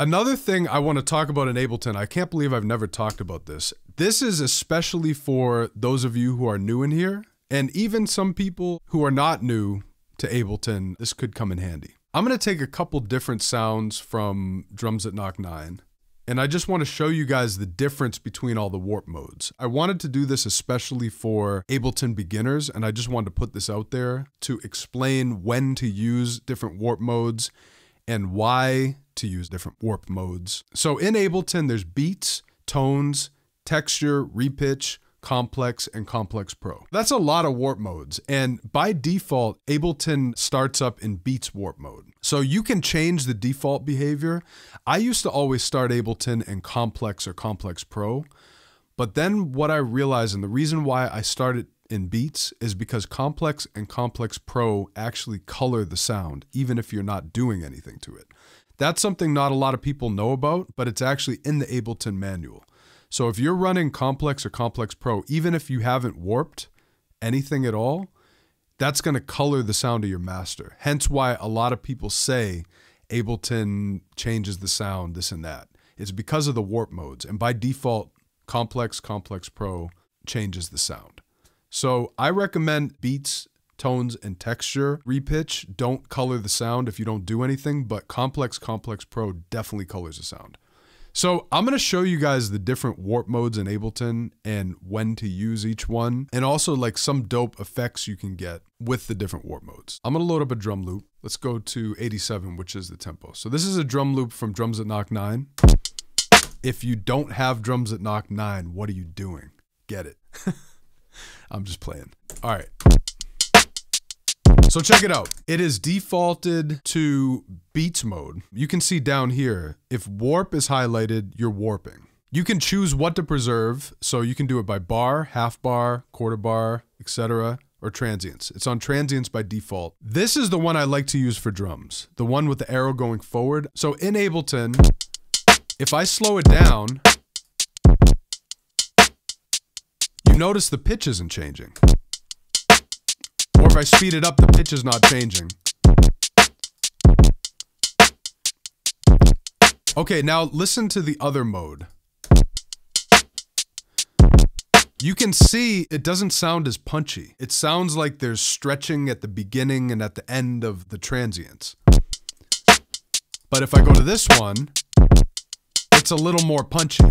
Another thing I want to talk about in Ableton, I can't believe I've never talked about this. This is especially for those of you who are new in here, and even some people who are not new to Ableton, this could come in handy. I'm going to take a couple different sounds from Drums That Knock 9, and I just want to show you guys the difference between all the warp modes. I wanted to do this especially for Ableton beginners, and I just wanted to put this out there to explain when to use different warp modes and why to use different warp modes. So in Ableton, there's beats, tones, texture, repitch, complex, and complex pro. That's a lot of warp modes. And by default, Ableton starts up in beats warp mode. So you can change the default behavior. I used to always start Ableton in complex or complex pro. But then what I realized, and the reason why I started in beats is because complex and complex pro actually color the sound, even if you're not doing anything to it. That's something not a lot of people know about, but it's actually in the Ableton manual. So if you're running Complex or Complex Pro, even if you haven't warped anything at all, that's going to color the sound of your master. Hence why a lot of people say Ableton changes the sound, this and that. It's because of the warp modes. And by default, Complex, Complex Pro changes the sound. So I recommend beats tones, and texture. Repitch don't color the sound if you don't do anything, but Complex Complex Pro definitely colors the sound. So I'm going to show you guys the different warp modes in Ableton and when to use each one, and also like some dope effects you can get with the different warp modes. I'm going to load up a drum loop. Let's go to 87, which is the tempo. So this is a drum loop from Drums That Knock 9. If you don't have Drums That Knock 9, what are you doing? Get it. I'm just playing. All right. So check it out. It is defaulted to beats mode. You can see down here, if warp is highlighted, you're warping. You can choose what to preserve, so you can do it by bar, half bar, quarter bar, etc., or transients. It's on transients by default. This is the one I like to use for drums, the one with the arrow going forward. So in Ableton, if I slow it down, notice the pitch isn't changing. Or if I speed it up, the pitch is not changing. Okay, now listen to the other mode. You can see it doesn't sound as punchy. It sounds like there's stretching at the beginning and at the end of the transients. But if I go to this one, it's a little more punchy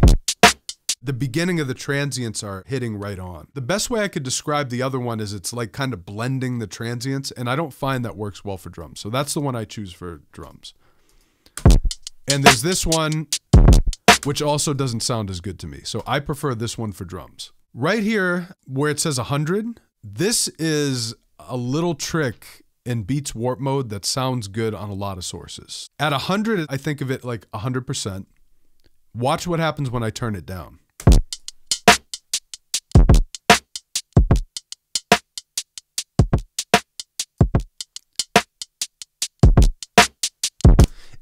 the beginning of the transients are hitting right on. The best way I could describe the other one is it's like kind of blending the transients, and I don't find that works well for drums. So that's the one I choose for drums. And there's this one, which also doesn't sound as good to me. So I prefer this one for drums. Right here, where it says 100, this is a little trick in Beats warp mode that sounds good on a lot of sources. At 100, I think of it like 100%. Watch what happens when I turn it down.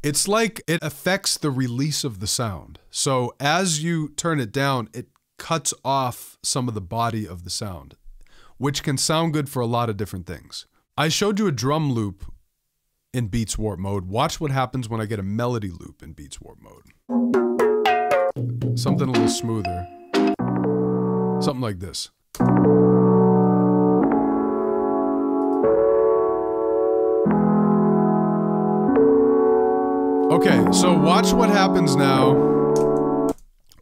It's like it affects the release of the sound. So as you turn it down, it cuts off some of the body of the sound, which can sound good for a lot of different things. I showed you a drum loop in Beats Warp mode. Watch what happens when I get a melody loop in Beats Warp mode. Something a little smoother. Something like this. Okay, so watch what happens now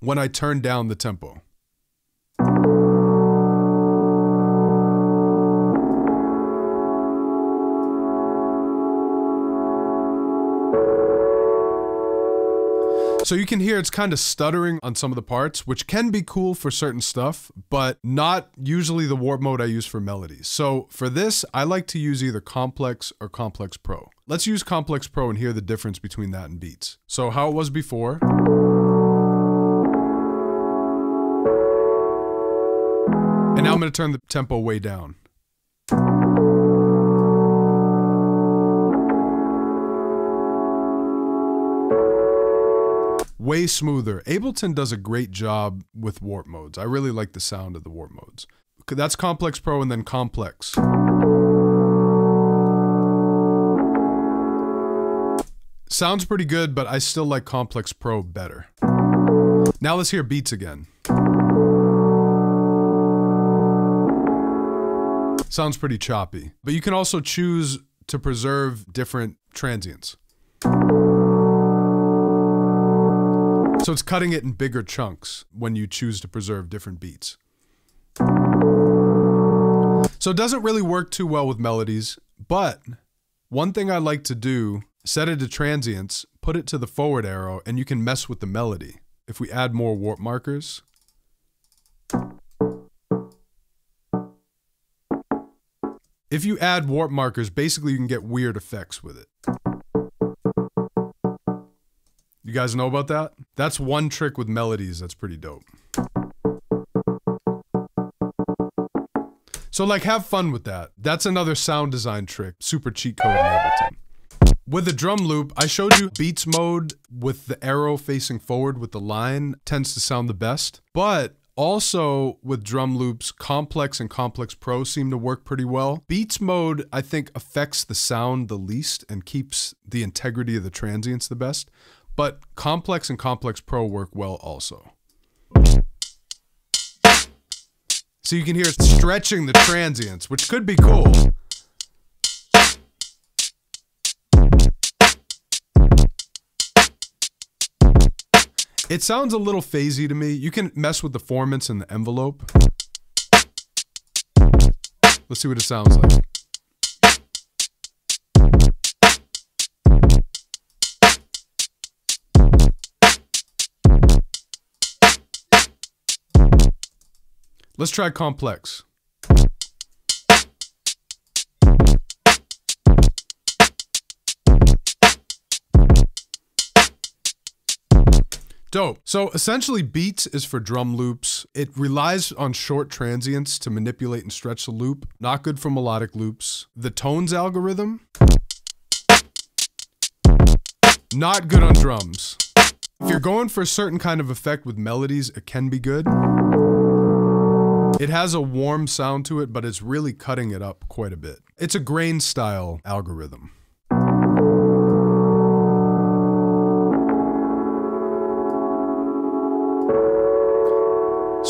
when I turn down the tempo. So you can hear it's kind of stuttering on some of the parts, which can be cool for certain stuff, but not usually the warp mode I use for melodies. So for this, I like to use either Complex or Complex Pro. Let's use Complex Pro and hear the difference between that and Beats. So how it was before. And now I'm going to turn the tempo way down. way smoother. Ableton does a great job with warp modes. I really like the sound of the warp modes. That's Complex Pro and then Complex. Sounds pretty good, but I still like Complex Pro better. Now let's hear beats again. Sounds pretty choppy, but you can also choose to preserve different transients. So it's cutting it in bigger chunks when you choose to preserve different beats. So it doesn't really work too well with melodies, but one thing I like to do, set it to transients, put it to the forward arrow, and you can mess with the melody. If we add more warp markers, if you add warp markers, basically you can get weird effects with it. You guys know about that? That's one trick with melodies that's pretty dope. So like have fun with that. That's another sound design trick, super cheat code in Ableton. With the drum loop, I showed you beats mode with the arrow facing forward with the line tends to sound the best. But also with drum loops, Complex and Complex Pro seem to work pretty well. Beats mode, I think, affects the sound the least and keeps the integrity of the transients the best. But Complex and Complex Pro work well also. So you can hear it stretching the transients, which could be cool. It sounds a little phasey to me. You can mess with the formants and the envelope. Let's see what it sounds like. Let's try complex. Dope. So essentially, beats is for drum loops. It relies on short transients to manipulate and stretch the loop. Not good for melodic loops. The tones algorithm. Not good on drums. If you're going for a certain kind of effect with melodies, it can be good. It has a warm sound to it, but it's really cutting it up quite a bit. It's a grain style algorithm.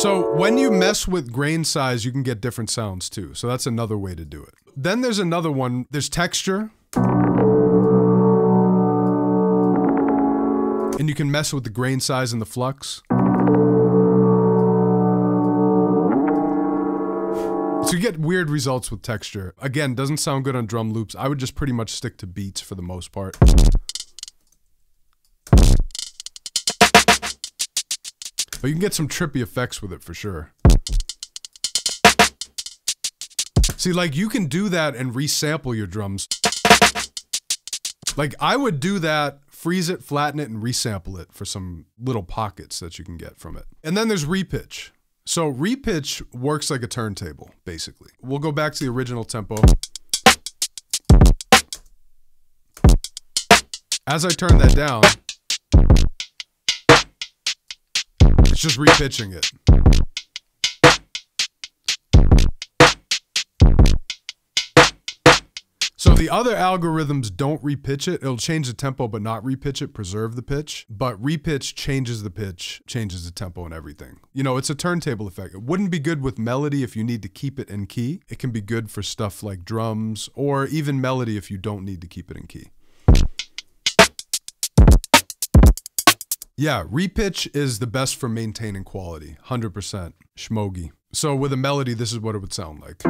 So when you mess with grain size, you can get different sounds too. So that's another way to do it. Then there's another one. There's texture. And you can mess with the grain size and the flux. So you get weird results with texture. Again, doesn't sound good on drum loops. I would just pretty much stick to beats for the most part. But you can get some trippy effects with it for sure. See, like you can do that and resample your drums. Like I would do that, freeze it, flatten it, and resample it for some little pockets that you can get from it. And then there's repitch. So repitch works like a turntable, basically. We'll go back to the original tempo. As I turn that down, just repitching it. So the other algorithms don't repitch it. It'll change the tempo but not repitch it, preserve the pitch. But repitch changes the pitch, changes the tempo and everything. You know, it's a turntable effect. It wouldn't be good with melody if you need to keep it in key. It can be good for stuff like drums or even melody if you don't need to keep it in key. Yeah, repitch is the best for maintaining quality. 100%. Schmogi. So with a melody, this is what it would sound like.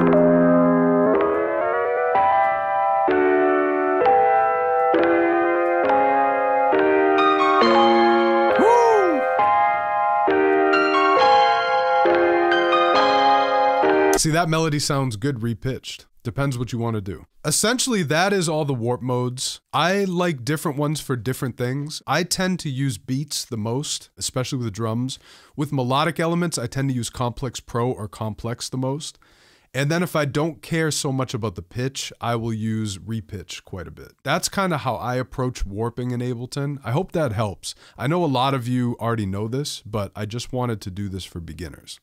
See, that melody sounds good repitched. Depends what you want to do. Essentially, that is all the warp modes. I like different ones for different things. I tend to use beats the most, especially with the drums. With melodic elements, I tend to use Complex Pro or Complex the most. And then if I don't care so much about the pitch, I will use repitch quite a bit. That's kind of how I approach warping in Ableton. I hope that helps. I know a lot of you already know this, but I just wanted to do this for beginners.